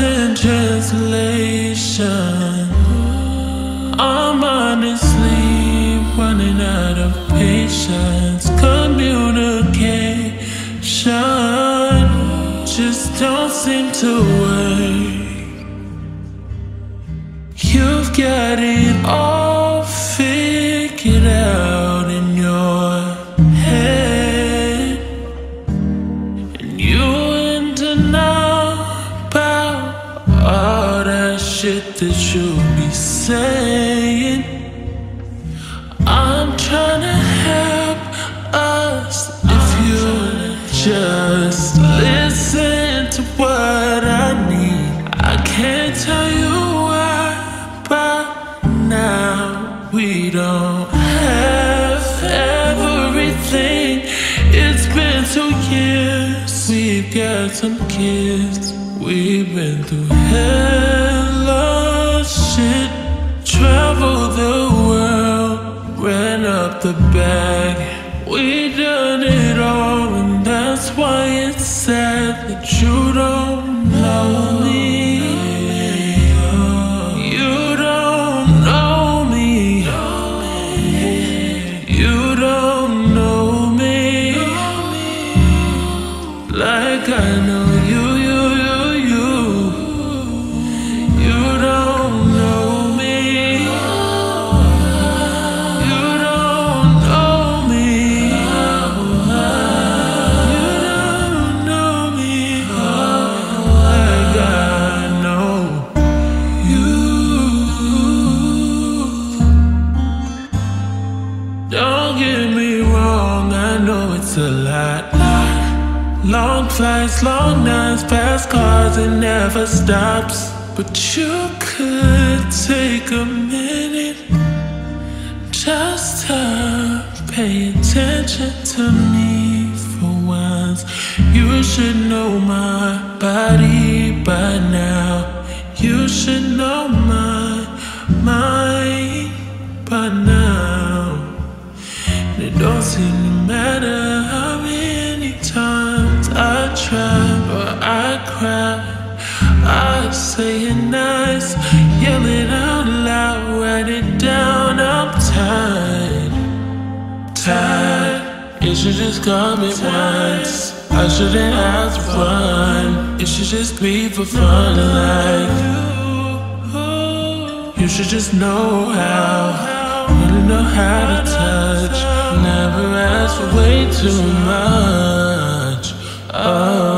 In translation. I'm honestly running out of patience. Communication just don't seem to work. You've got it all figured out shit that you'll be saying. I'm trying to help us if you just listen to what I need. I can't tell you why, but now we don't have everything. It's been two years. We've got some kids. We've been through hella shit. Travel the world, ran up the bag. We done it all, and that's why it's sad that you don't know me. You don't get me wrong, I know it's a lot. Long flights, long nights, fast cars, it never stops. But you could take a minute just to pay attention to me for once. You should know my body don't seem to matter how many times I try or I cry. I say it nice, yell it out loud, write it down. I'm tired, tired. It should just come at once. I shouldn't have to. It should just be for fun, like you should just know how. Wanna know how to touch. Never ask for way too much. Oh.